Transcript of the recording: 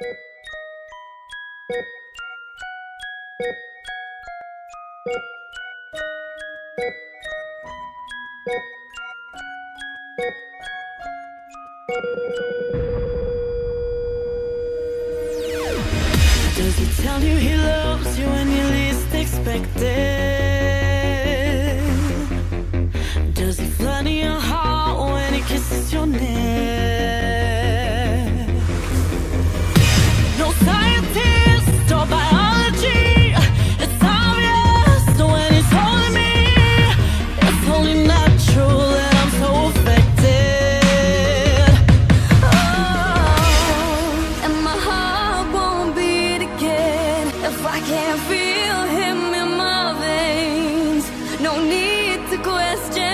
Does he tell you he loves you Can't feel him in my veins. No need to question.